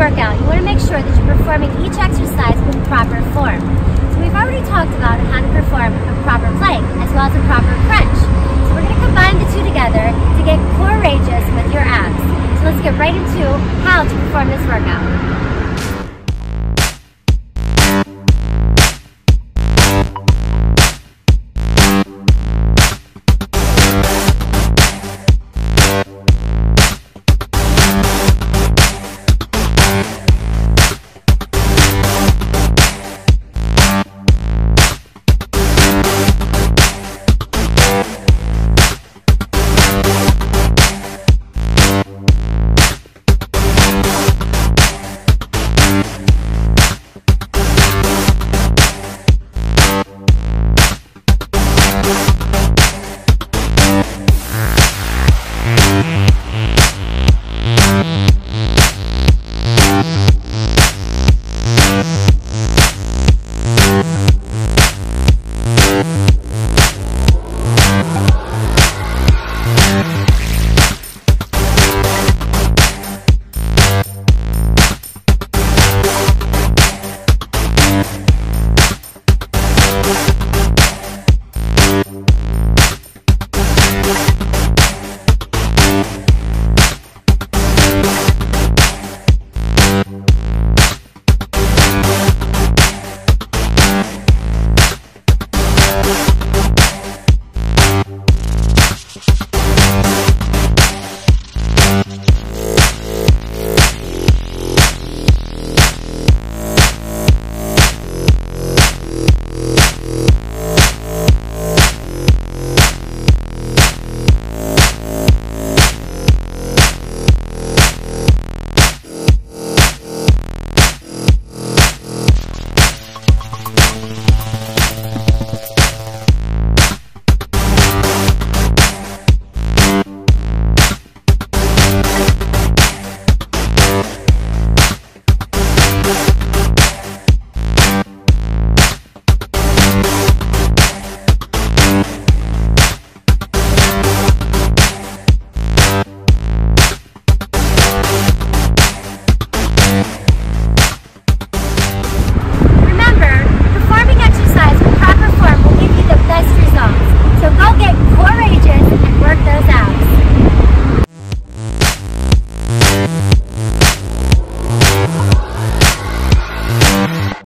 workout, you want to make sure that you're performing each exercise with proper form. So we've already talked about how to perform a proper plank as well as a proper crunch. So we're going to combine the two together to get courageous with your abs. So let's get right into how to perform this workout.